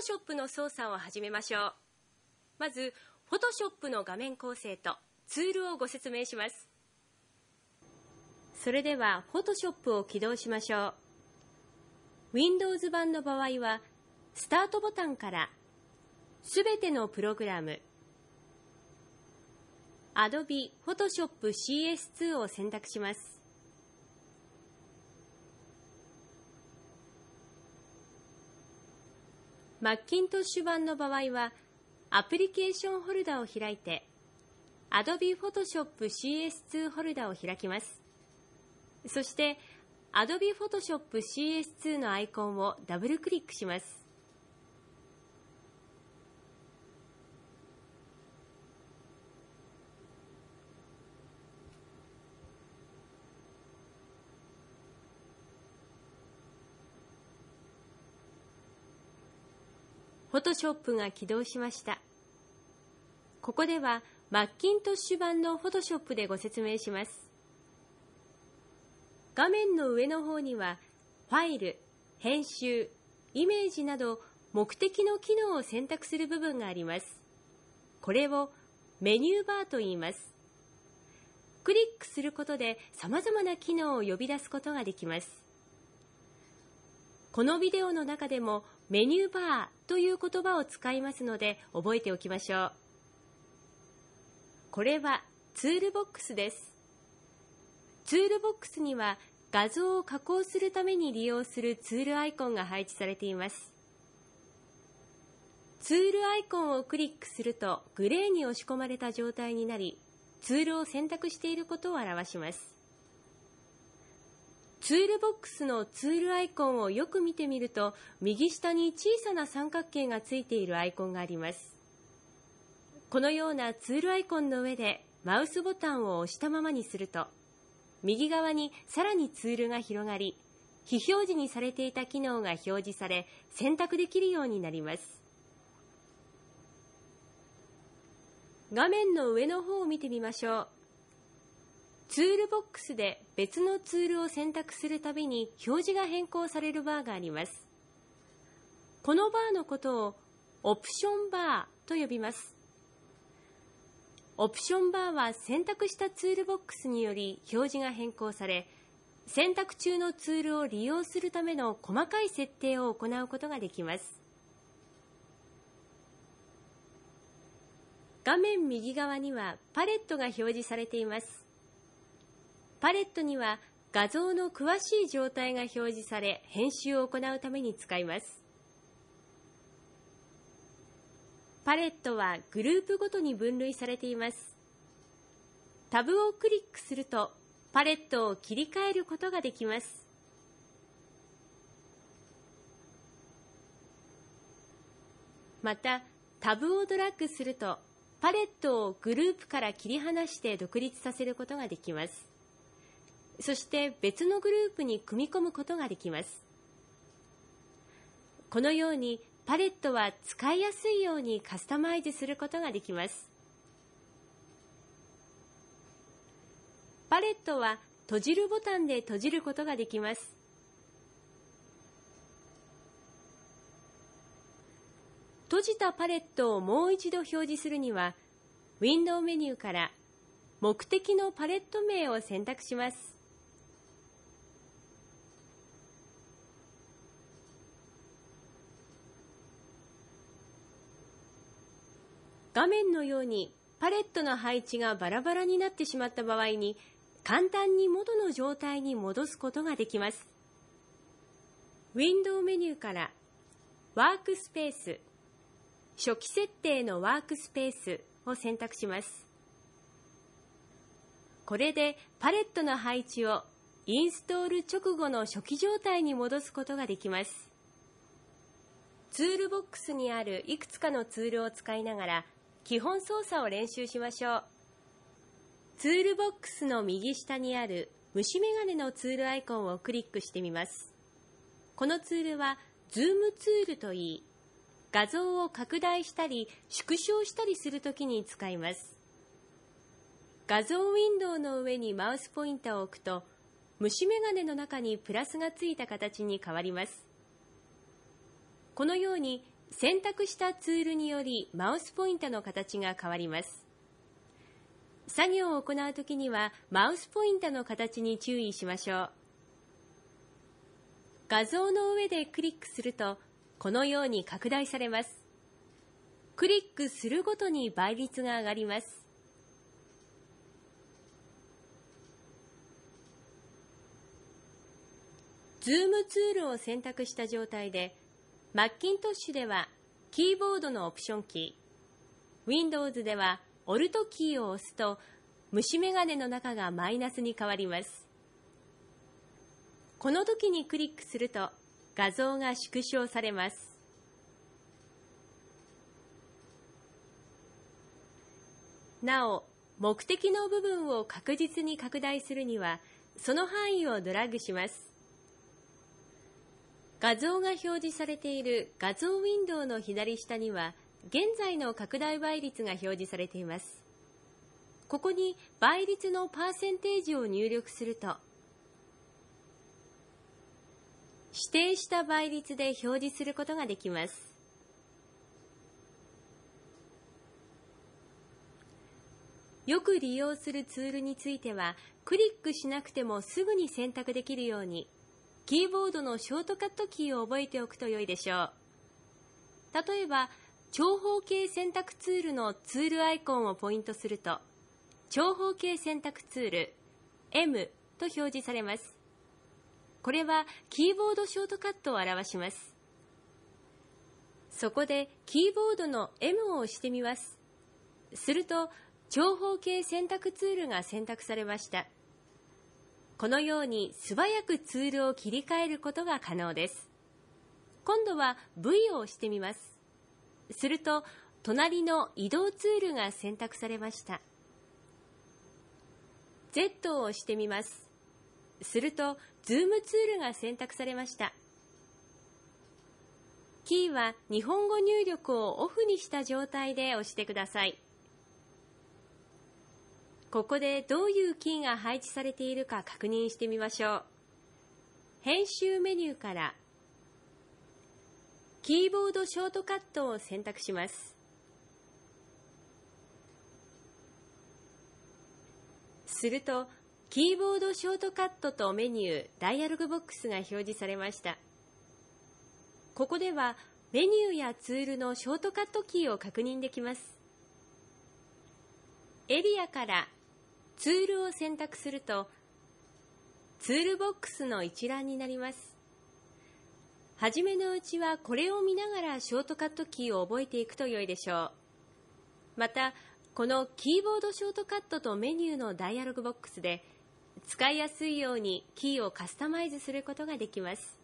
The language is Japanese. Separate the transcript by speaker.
Speaker 1: Photoshop の操作を始めましょう。まず、Photoshop の画面構成とツールをご説明します。それでは Photoshop を起動しましょう。Windows 版の場合は、スタートボタンからすべてのプログラム、Adobe Photoshop CS2 を選択します。マッキントッシュ版の場合は、アプリケーションホルダーを開いて、Adobe Photoshop CS2 ホルダーを開きます。そして、Adobe Photoshop CS2 のアイコンをダブルクリックします。フォトショップが起動しました。ここではマッキントッシュ版のフォトショップでご説明します。画面の上の方にはファイル、編集、イメージなど目的の機能を選択する部分があります。これをメニューバーと言います。クリックすることで様々な機能を呼び出すことができます。このビデオの中でもメニューバーという言葉を使いますので覚えておきましょう。これはツールボックスです。ツールボックスには画像を加工するために利用するツールアイコンが配置されています。ツールアイコンをクリックするとグレーに押し込まれた状態になり、ツールを選択していることを表します。ツールボックスのツールアイコンをよく見てみると、右下に小さな三角形がついているアイコンがあります。このようなツールアイコンの上でマウスボタンを押したままにすると、右側にさらにツールが広がり、非表示にされていた機能が表示され、選択できるようになります。画面の上の方を見てみましょう。ツールボックスで別のツールを選択するたびに表示が変更されるバーがあります。このバーのことをオプションバーと呼びます。オプションバーは選択したツールボックスにより表示が変更され、選択中のツールを利用するための細かい設定を行うことができます。画面右側にはパレットが表示されています。パレットには画像の詳しい状態が表示され編集を行うために使います。パレットはグループごとに分類されています。タブをクリックするとパレットを切り替えることができます。また、タブをドラッグするとパレットをグループから切り離して独立させることができます。そして別のグループに組み込むことができます。このようにパレットは使いやすいようにカスタマイズすることができます。パレットは閉じるボタンで閉じることができます。閉じたパレットをもう一度表示するには、ウィンドウメニューから目的のパレット名を選択します。画面のようにパレットの配置がバラバラになってしまった場合に簡単に元の状態に戻すことができます。ウィンドウメニューからワークスペース初期設定のワークスペースを選択します。これでパレットの配置をインストール直後の初期状態に戻すことができます。ツールボックスにあるいくつかのツールを使いながら基本操作を練習しましょう。ツールボックスの右下にある虫眼鏡のツールアイコンをクリックしてみます。このツールはズームツールといい、画像を拡大したり縮小したりするときに使います。画像ウィンドウの上にマウスポインターを置くと、虫眼鏡の中にプラスがついた形に変わります。このように選択したツールによりマウスポインタの形が変わります。作業を行うときにはマウスポインタの形に注意しましょう。画像の上でクリックするとこのように拡大されます。クリックするごとに倍率が上がります。ズームツールを選択した状態で、マッキントッシュではキーボードのオプションキー、Windows ではオルトキーを押すと虫眼鏡の中がマイナスに変わります。この時にクリックすると画像が縮小されます。なお、目的の部分を確実に拡大するには、その範囲をドラッグします。画像が表示されている画像ウィンドウの左下には、現在の拡大倍率が表示されています。ここに倍率のパーセンテージを入力すると、指定した倍率で表示することができます。よく利用するツールについては、クリックしなくてもすぐに選択できるように、キーボードのショートカットキーを覚えておくと良いでしょう。例えば、長方形選択ツールのツールアイコンをポイントすると、長方形選択ツール M と表示されます。これはキーボードショートカットを表します。そこでキーボードの M を押してみます。すると長方形選択ツールが選択されました。このように素早くツールを切り替えることが可能です。今度は V を押してみます。すると、隣の移動ツールが選択されました。Z を押してみます。すると、ズームツールが選択されました。キーは日本語入力をオフにした状態で押してください。ここでどういうキーが配置されているか確認してみましょう。編集メニューからキーボードショートカットを選択します。すると、キーボードショートカットとメニュー、ダイアログボックスが表示されました。ここではメニューやツールのショートカットキーを確認できます。エリアからツールを選択すると、ツールボックスの一覧になります。はじめのうちはこれを見ながらショートカットキーを覚えていくと良いでしょう。また、このキーボードショートカットとメニューのダイアログボックスで、使いやすいようにキーをカスタマイズすることができます。